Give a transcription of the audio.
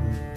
Amen.